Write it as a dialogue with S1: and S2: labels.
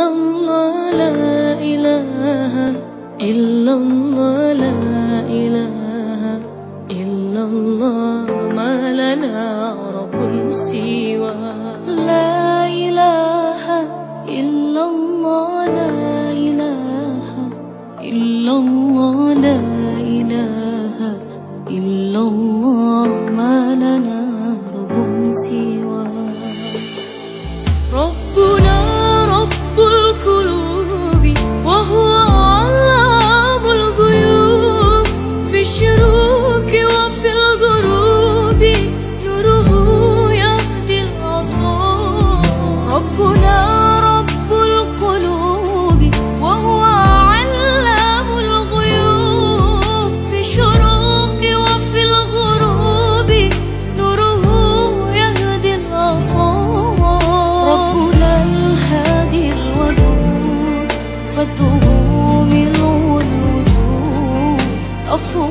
S1: إلا الله لا إله إلا الله لا إله إلا الله ما لنا رب سوى لا إله إلا الله لا إله إلا الله لا إله إلا الله وهو